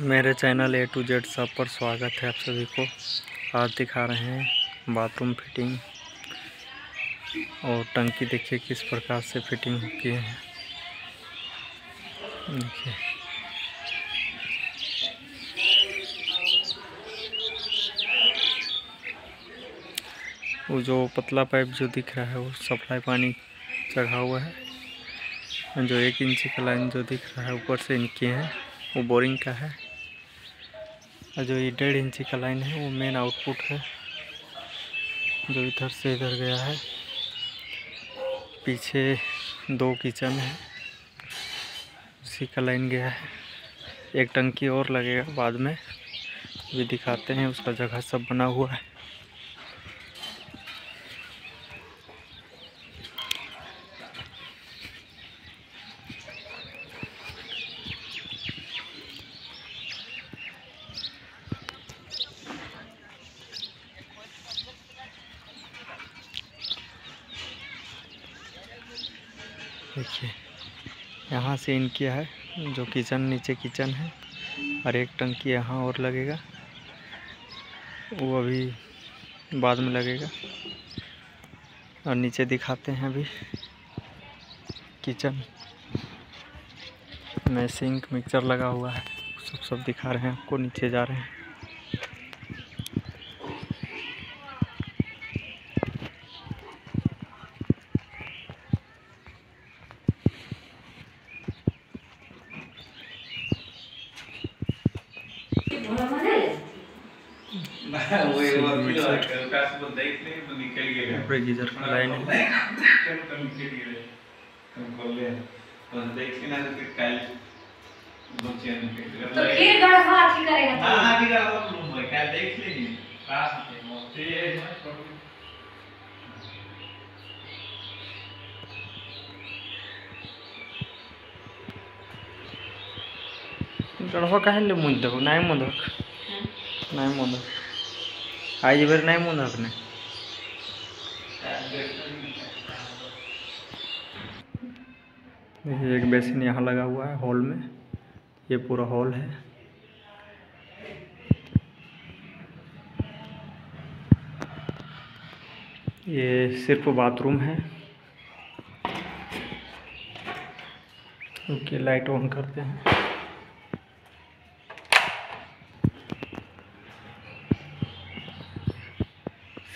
मेरे channel A to Z सब पर स्वागत है आप सभी को। आज दिखा रहे हैं बाथरूम फिटिंग और टंकी देखिए किस प्रकार से फिटिंग की है। देखिए। वो जो पतला पाइप जो दिख रहा है, वो सप्लाई पानी चढ़ा हुआ है। जो एक इंची का लाइन जो दिख रहा है, ऊपर से इनकी है। वो बोरिंग का है। और जो ये डेढ़ इंची का लाइन है, वो मेन आउटपुट है, जो इधर से इधर गया है। पीछे दो किचन है, उसी का लाइन गया है। एक टंकी और लगेगा बाद में भी दिखाते हैं, उसका जगह सब बना हुआ है। देखिए, यहाँ से इनकी है, जो किचन, नीचे किचन है, और एक टंकी यहाँ और लगेगा, वो अभी बाद में लगेगा, और नीचे दिखाते हैं अभी किचन में सिंक, मिक्सर लगा हुआ है, सब सब दिखा रहे हैं आपको, नीचे जा रहे हैं। वही वो फिर का सब देख ले तो निकल गया। ऊपर गीजर लाइन है। कम निकल गया। कम कर ले तो देख के ना तो कल दो चैन तो फिर करेगा हाँ तो। हाँ भी कर लो भाई कल देख लेंगे। पास में मोटे है गढ़वा काहे ले मुँह देखो। नहीं मुँह देख नहीं मुँह देख आज बेर नहीं मुँह देखने देखिए, एक बेसिन यहाँ लगा हुआ है हॉल में। ये पूरा हॉल है। ये सिर्फ़ बाथरूम है। ओके, लाइट ऑन करते हैं।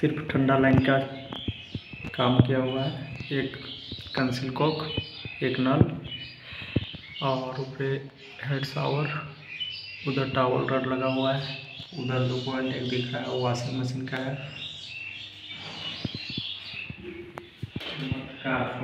सिर्फ़ ठंडा लाइन का काम किया हुआ है। एक कंसिल कॉक एक नल और ऊपर हेड शावर उधर टावल रड लगा हुआ है। उधर दो पॉइंट एक दिख रहा है वॉशिंग मशीन का है। का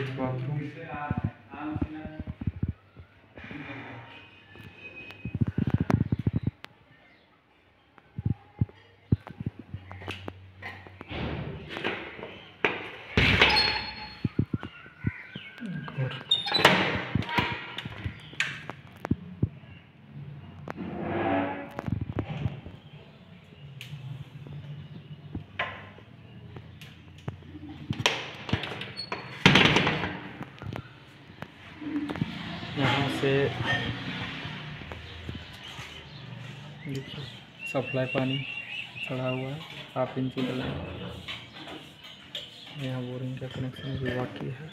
को अटैच यहाँ से सप्लाई पानी चढ़ा हुआ है। हाफ़ इंची यहाँ बोरिंग का कनेक्शन भी बाकी है।